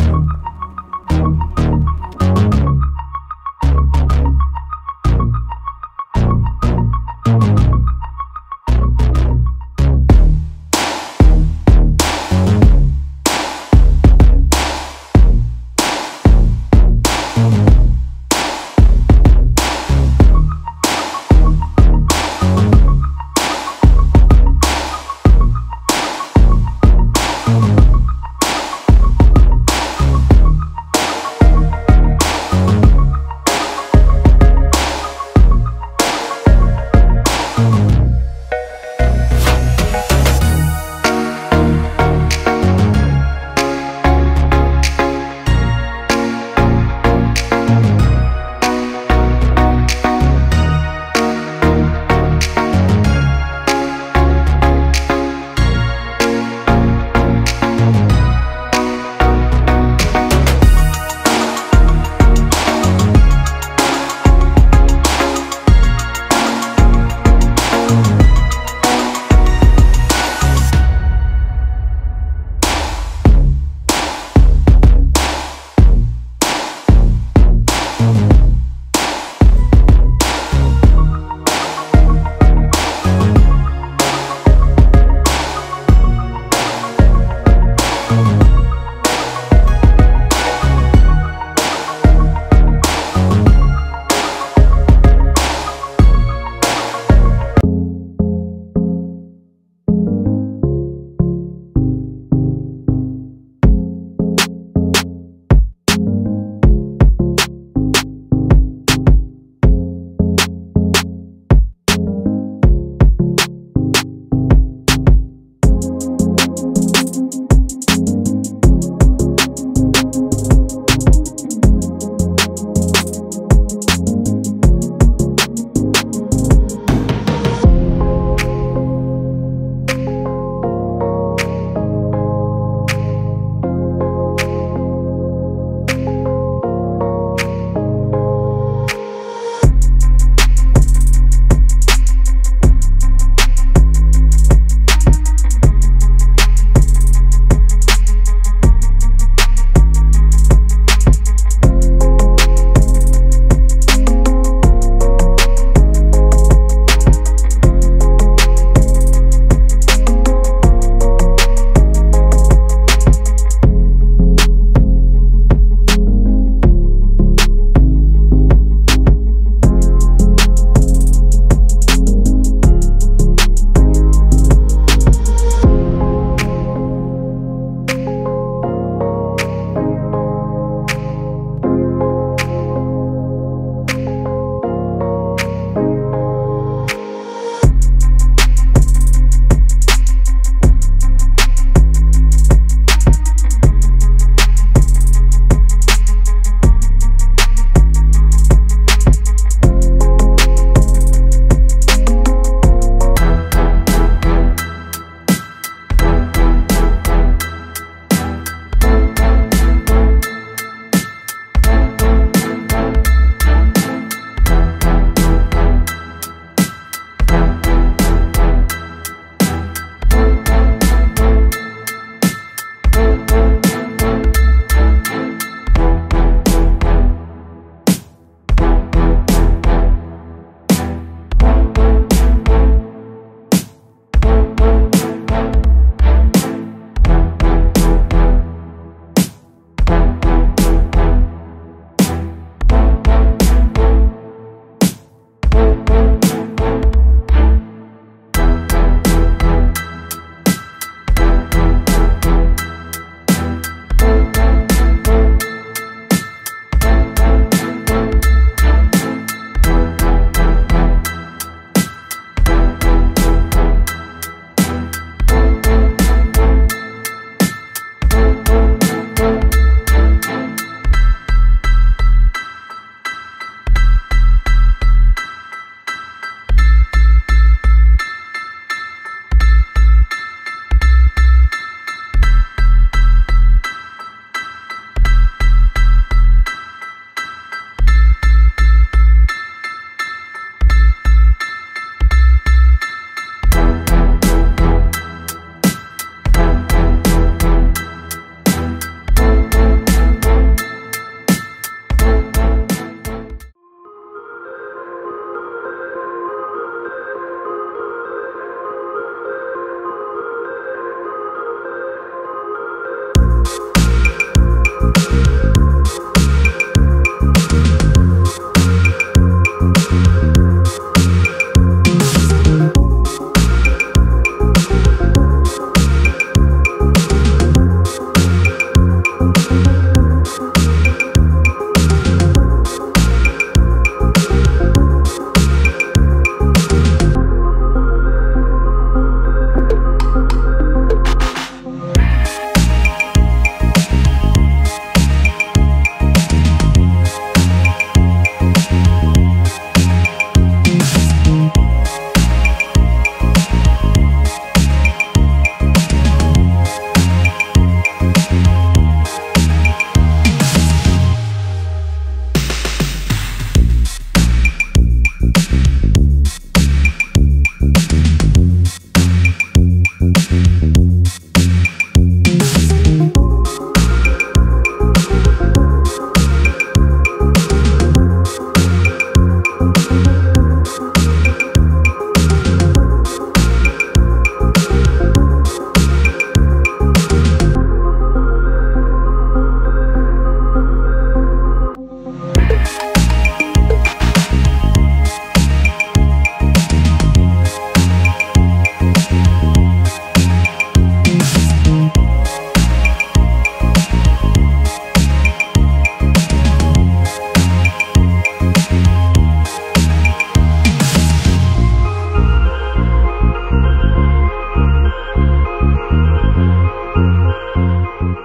you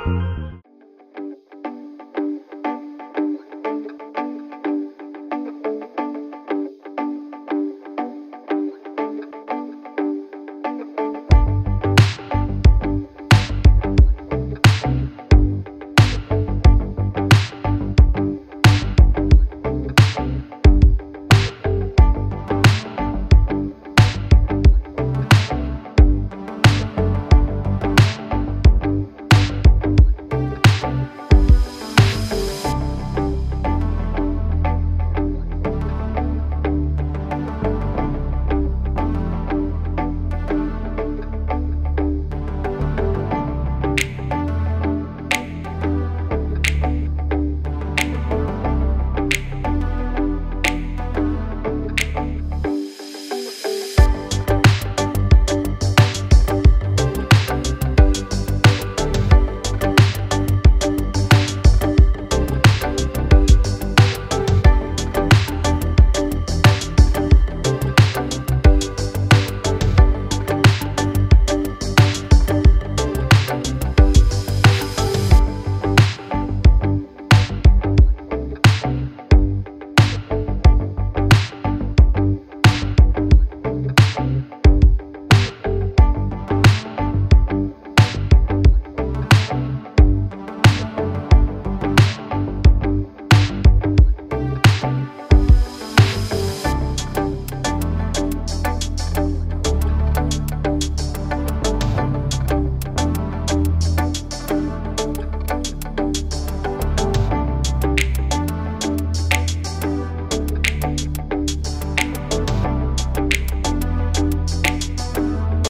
うん。